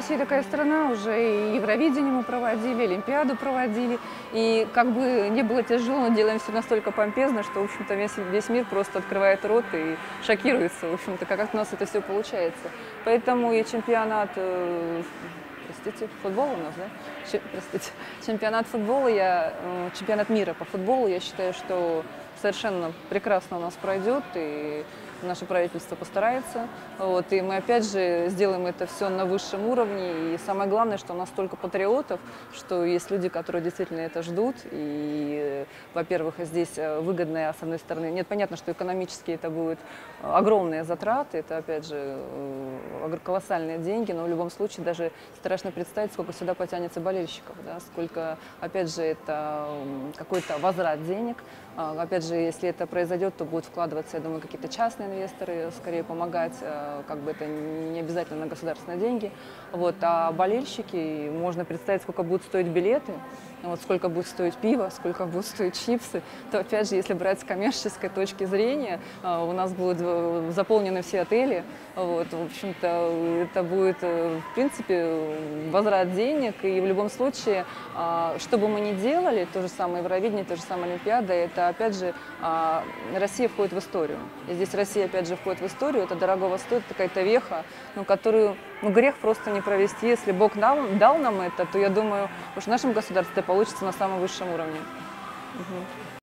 Россия такая страна, уже и Евровидение мы проводили, Олимпиаду проводили. И как бы не было тяжело, но делаем все настолько помпезно, что, в общем-то, весь, весь мир просто открывает рот и шокируется, в общем-то, как у нас это все получается. Поэтому и чемпионат э, простите, футбола у нас, да? Ч- простите, чемпионат футбола, я, чемпионат мира по футболу, я считаю, что совершенно прекрасно у нас пройдет, и наше правительство постарается. Вот, и мы опять же сделаем это все на высшем уровне. И самое главное, что у нас столько патриотов, что есть люди, которые действительно это ждут. И, во-первых, здесь э, выгодная, с одной стороны, нет, понятно, что экономически это будут огромные затраты, это опять же э, колоссальные деньги, но в любом случае даже страшно представить, сколько сюда потянется болельщиков, да, сколько, опять же, это какой-то возврат денег. А, Опять же, если это произойдет, то будут вкладываться, я думаю, какие-то частные инвесторы, скорее помогать, э, как бы это не обязательно на государственные деньги. Вот. А болельщики, можно представить, сколько будут стоить билеты, вот сколько будет стоить пиво, сколько будут стоить чипсы, то опять же, если брать с коммерческой точки зрения, э, у нас будут э, заполнены все отели, вот, в общем-то, это будет, э, в принципе, возврат денег, и в любом случае, а, что бы мы ни делали, то же самое Евровидение, то же самое Олимпиада, это, опять же, а, Россия входит в историю. И здесь Россия, опять же, входит в историю, это дорогого стоит, такая-то веха, ну, которую, ну, грех просто не провести. Если Бог дал, дал нам это, то, я думаю, уж в нашем государстве получится на самом высшем уровне. Мгм.